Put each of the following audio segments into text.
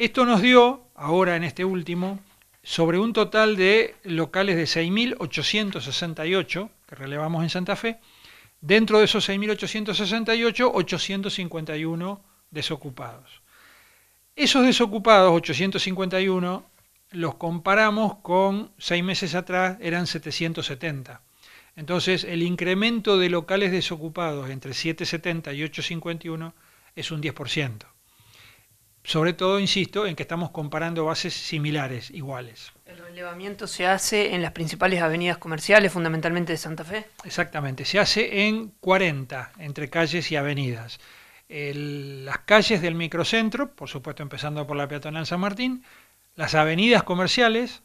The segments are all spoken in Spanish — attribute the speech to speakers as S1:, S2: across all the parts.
S1: Esto nos dio, ahora en este último, sobre un total de locales de 6.868 que relevamos en Santa Fe, dentro de esos 6.868, 851 desocupados. Esos desocupados, 851, los comparamos con seis meses atrás, eran 770. Entonces, el incremento de locales desocupados entre 770 y 851 es un 10%. Sobre todo, insisto, en que estamos comparando bases similares, iguales.
S2: ¿El relevamiento se hace en las principales avenidas comerciales, fundamentalmente de Santa Fe?
S1: Exactamente, se hace en 40, entre calles y avenidas. las calles del microcentro, por supuesto empezando por la peatonal San Martín, las avenidas comerciales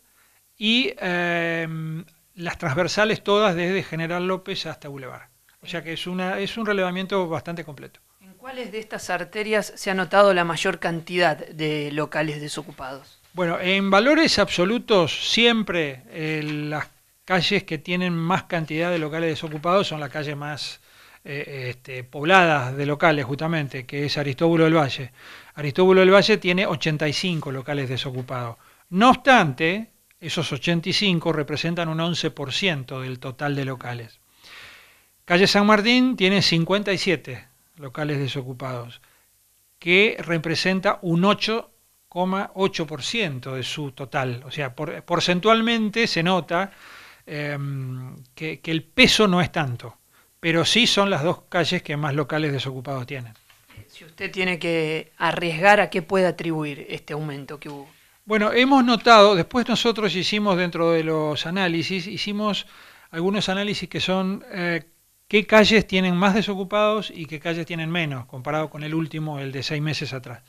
S1: y em, las transversales todas desde General López hasta Boulevard. O sea que es, una, es un relevamiento bastante completo.
S2: ¿En cuáles de estas arterias se ha notado la mayor cantidad de locales desocupados?
S1: Bueno, en valores absolutos siempre eh, las calles que tienen más cantidad de locales desocupados son las calles más eh, este, pobladas de locales justamente, que es Aristóbulo del Valle. Aristóbulo del Valle tiene 85 locales desocupados. No obstante, esos 85 representan un 11% del total de locales. Calle San Martín tiene 57 locales desocupados, que representa un 8,8% de su total. O sea, porcentualmente se nota em, que, que el peso no es tanto, pero sí son las dos calles que más locales desocupados tienen.
S2: Si usted tiene que arriesgar, ¿a qué puede atribuir este aumento que hubo?
S1: Bueno, hemos notado, después nosotros hicimos dentro de los análisis, hicimos algunos análisis que son eh, qué calles tienen más desocupados y qué calles tienen menos, comparado con el último, el de seis meses atrás.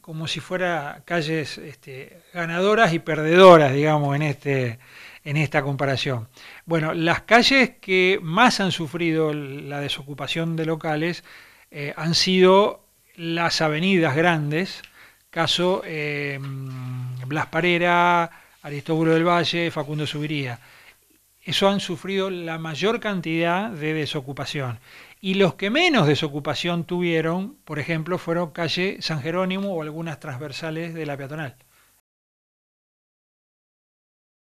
S1: Como si fuera calles este, ganadoras y perdedoras, digamos, en, este, en esta comparación. Bueno, las calles que más han sufrido la desocupación de locales eh, han sido las avenidas grandes, caso eh, Blas Parera, Aristóbulo del Valle, Facundo Subiría. Eso han sufrido la mayor cantidad de desocupación. Y los que menos desocupación tuvieron, por ejemplo, fueron calle San Jerónimo o algunas transversales de la peatonal.